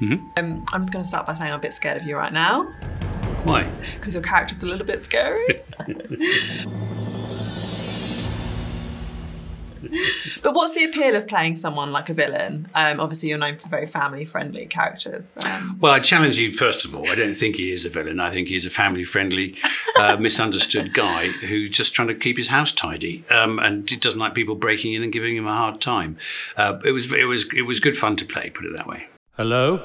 Mm-hmm. Um, I'm just going to start by saying I'm a bit scared of you right now Why? because your character's a little bit scary. but what's the appeal of playing someone like a villain? Um, obviously, you're known for very family-friendly characters. Um, Well, I challenge you first of all. I don't think he is a villain. I think he's a family-friendly, uh, misunderstood guy who's just trying to keep his house tidy, um, and he doesn't like people breaking in and giving him a hard time. Uh, it was it was it was good fun to play. Put it that way. Hello?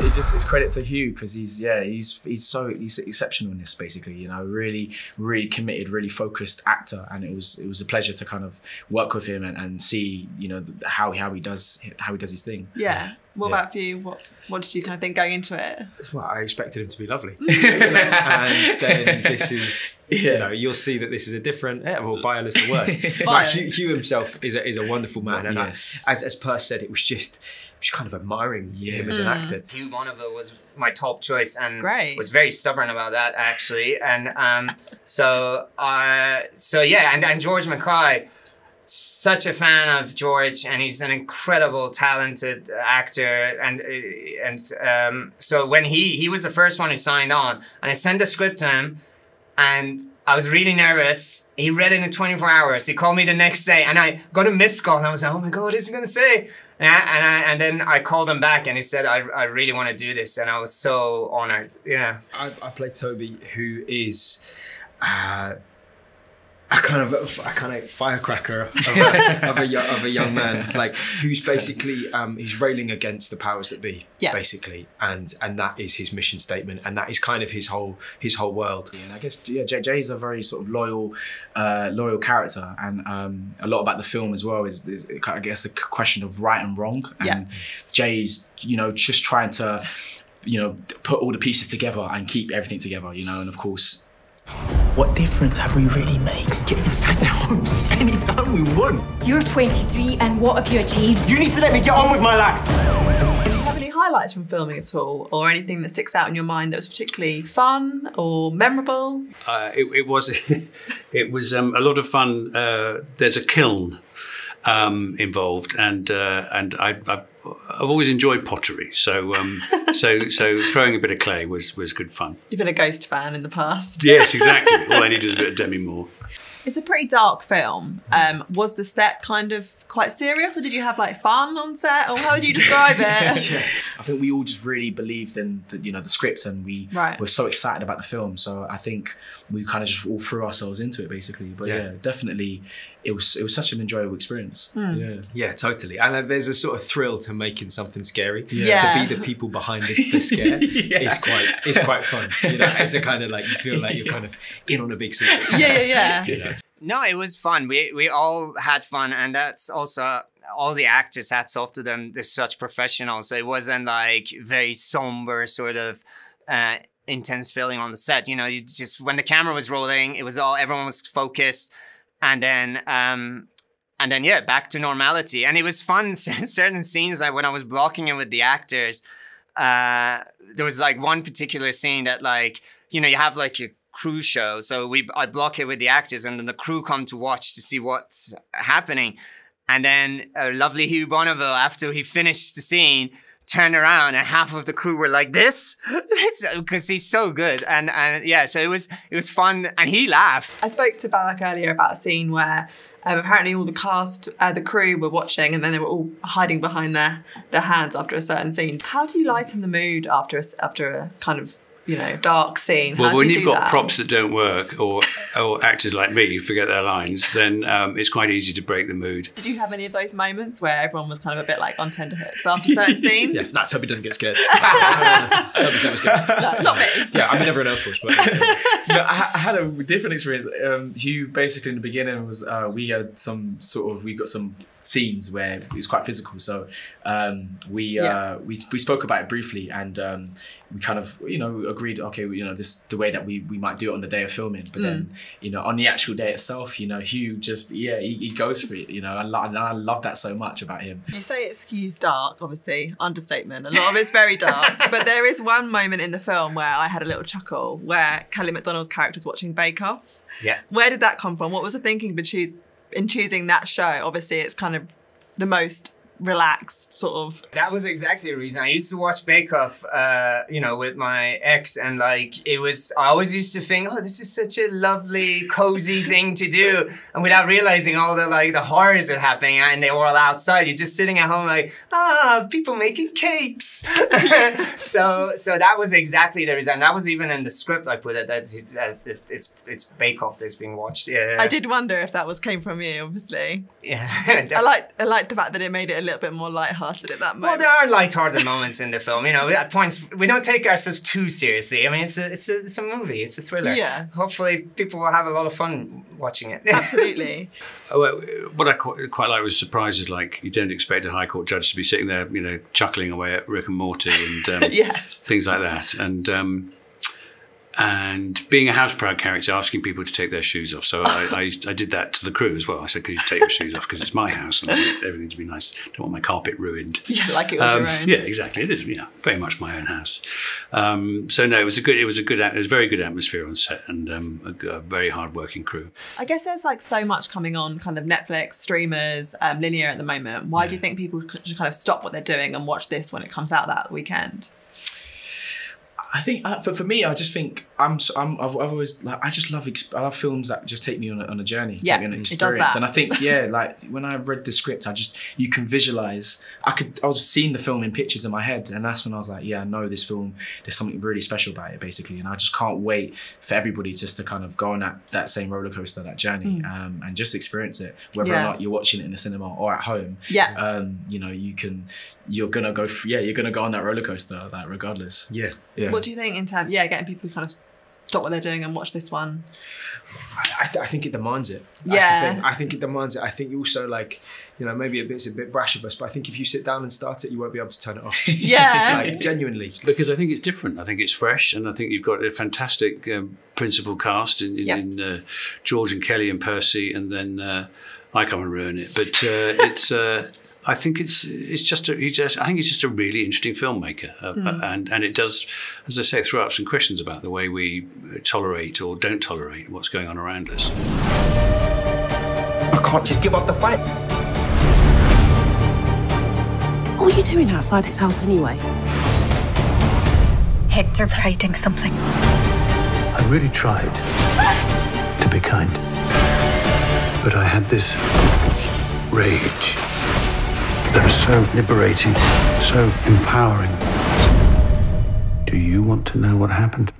It's just it's credit to Hugh because he's yeah he's he's so he's exceptional in this basically you know really really committed really focused actor and it was it was a pleasure to kind of work with him and, and see you know how how he does how he does his thing. yeah. What Yeah. about for you? What What did you kind of think going into it? That's what I expected him to be lovely. and then this is, you know you'll see that this is a different, yeah, well, violence the word. Vile. but Hugh, Hugh himself is a, is a wonderful man. And Yes. I, as, as Per said, it was just, just kind of admiring him as an actor. Hugh Bonneville was my top choice and Great. was very stubborn about that actually. And um, so uh, so yeah, and, and George MacKay, such a fan of George, and he's an incredible, talented actor. And and um, so when he he was the first one who signed on, and I sent the script to him, and I was really nervous. He read it in 24 hours. He called me the next day, and I got a missed call, and I was like, "Oh my god, what is he gonna say?" And I, and, I, and then I called him back, and he said, "I, I really want to do this," and I was so honored. Yeah. I, I play Toby, who is uh, a kind of a kind of firecracker of a, of a, yo- of a young man, like who's basically um, he's railing against the powers that be, Yeah. basically, and and that is his mission statement, and that is kind of his whole his whole world. And I guess yeah, Jay, Jay's a very sort of loyal, uh, loyal character, and um, a lot about the film as well is, is I guess the question of right and wrong. And Yeah. Jay's you know just trying to, you know, put all the pieces together and keep everything together. You know, and of course. What difference have we really made? Get inside the homes anytime we want. You're 23, and what have you achieved? You need to let me get on with my life! Do you have any highlights from filming at all, or anything that sticks out in your mind that was particularly fun or memorable? Uh, it, it was it was um, a lot of fun. Uh, there's a kiln um, involved, and uh, and I, I I've always enjoyed pottery, so um, so so throwing a bit of clay was was good fun. You've been a Ghost fan in the past. Yes, exactly. All I needed was a bit of Demi Moore. It's a pretty dark film. Um, was the set kind of quite serious, or did you have like fun on set, or how would you describe it? I think we all just really believed in the, you know the script and we Right. were so excited about the film. So I think we kind of just all threw ourselves into it basically. But yeah, Yeah. definitely it was it was such an enjoyable experience. Yeah. Yeah, totally. And uh, there's a sort of thrill to making something scary. Yeah. To be the people behind the, the scare is quite is quite fun. You know, it's a kind of like you feel like you're kind of in on a big secret. yeah, yeah, yeah. No, it was fun. We we all had fun, and that's also all the actors. Hats off to them. They're such professionals. So it wasn't like very somber sort of. Uh, intense feeling on the set you know you just when the camera was rolling it was all everyone was focused and then um and then yeah back to normality. And it was fun certain scenes like when i was blocking it with the actors uh there was like one particular scene that like you know you have like your crew show. So we i block it with the actors and then the crew come to watch to see what's happening. And then uh, lovely hugh bonneville after he finished the scene turned around and half of the crew were like this? Because he's so good. And and yeah so it was it was fun and he laughed. I spoke to Babak earlier about a scene where um, apparently all the cast, uh, the crew were watching, and then they were all hiding behind their their hands after a certain scene. How do you lighten the mood after a, after a kind of you know dark scene? How Well, do when you you've do got that? props that don't work, or or actors like me who forget their lines, then um, it's quite easy to break the mood. Did you have any of those moments where everyone was kind of a bit like on tenterhooks after certain scenes? Yeah, nah, Toby doesn't get scared. Toby's never scared. No, not me. Yeah, I mean everyone else was, but no, I, I had a different experience. Um, Hugh basically in the beginning was uh, we had some sort of we got some scenes where it was quite physical. So um, we Yeah. uh, we we spoke about it briefly, and um, we kind of you know agreed. Okay, you know this the way that we we might do it on the day of filming, but then you know on the actual day itself, you know Hugh just yeah he, he goes for it. You know, I, and I love that so much about him. You say it skews dark, obviously, understatement. A lot of it's very dark. but there is one moment in the film where I had a little chuckle where Kelly Macdonald's character is watching Bake Off. Yeah. Where did that come from? What was the thinking in, choose, in choosing that show? Obviously, it's kind of the most relaxed sort of. That was exactly the reason. I used to watch Bake Off, uh, you know, with my ex, and like it was. I always used to think, oh, this is such a lovely, cozy thing to do, and without realizing all the like the horrors that happening, and they were all outside. You're just sitting at home, like, ah, people making cakes. so, so that was exactly the reason. That was even in the script I put it. That that it- it's it's Bake Off that's being watched. Yeah, I did wonder if that was came from you, obviously. Yeah, I like I liked the fact that it made it a little bit more light-hearted at that moment. Well, there are light-hearted moments in the film. You know, at points we don't take ourselves too seriously. I mean, it's a it's a it's a movie. It's a thriller. Yeah. Hopefully, people will have a lot of fun watching it. Absolutely. Oh, well, what I quite, quite like was surprises like you don't expect a high court judge to be sitting there, you know, chuckling away at Rick and Morty and um, yes. things like that, and um, and being a house proud character, asking people to take their shoes off. So I, I, I did that to the crew as well. I said, "Could you take your shoes off because it's my house and I want everything to be nice. Don't want my carpet ruined." Yeah, like it was Um, your own. yeah, exactly. It is, yeah, very much my own house. Um, so no, it was a good, it was a good, it was a very good atmosphere on set, and um, a, a very hard working crew. I guess there's like so much coming on, kind of Netflix, streamers, um, linear at the moment. Why do you think people should kind of stop what they're doing and watch this when it comes out that weekend? I think uh, for, for me, I just think I'm s- I'm I've, I've always like I just love exp- I love films that just take me on a, on a journey, Yeah, take me on an it does experience, that. and I think yeah, like when I read the script, I just you can visualize. I could I was seeing the film in pictures in my head, and that's when I was like, yeah, I know this film. There's something really special about it, basically, and I just can't wait for everybody just to kind of go on that that same roller coaster, that journey, um, and just experience it, whether Mm. Yeah. or not you're watching it in the cinema or at home. Yeah. Um, you know, you can you're gonna go f- yeah, you're gonna go on that roller coaster, that regardless. Yeah. Yeah. What do you think in terms, yeah, getting people to kind of stop what they're doing and watch this one? I, I, th- I think it demands it. That's Yeah. I think it demands it. I think you also like, you know, maybe a bit, it's a bit brash of us, but I think if you sit down and start it, you won't be able to turn it off. Yeah. like genuinely. because I think it's different. I think it's fresh, and I think you've got a fantastic um, principal cast in, in, Yep. in uh, George and Kelly and Percy, and then uh, I come and ruin it. But uh, it's. Uh, I think it's it's just a he just I think he's just a really interesting filmmaker, uh, and and it does, as I say, throw up some questions about the way we tolerate or don't tolerate what's going on around us. I can't just give up the fight. What are you doing outside his house anyway? Hector's hiding something. I really tried to be kind. But I had this rage that was so liberating, so empowering. Do you want to know what happened?